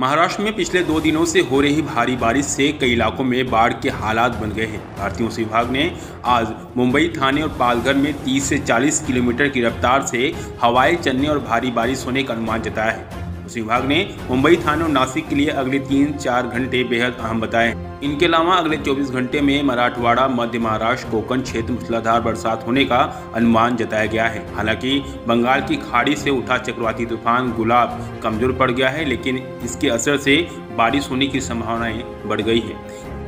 महाराष्ट्र में पिछले दो दिनों से हो रही भारी बारिश से कई इलाकों में बाढ़ के हालात बन गए हैं। भारतीय मौसम विभाग ने आज मुंबई थाने और पालघर में 30 से 40 किलोमीटर की रफ्तार से हवाएँ चलने और भारी बारिश होने का अनुमान जताया है। मौसम विभाग ने मुंबई थाने और नासिक के लिए अगले तीन चार घंटे बेहद अहम बताए। इनके अलावा अगले 24 घंटे में मराठवाड़ा, मध्य महाराष्ट्र, कोकण क्षेत्र मूसलाधार बरसात होने का अनुमान जताया गया है। हालाँकि बंगाल की खाड़ी से उठा चक्रवाती तूफ़ान गुलाब कमज़ोर पड़ गया है, लेकिन इसके असर से बारिश होने की संभावनाएँ बढ़ गई है।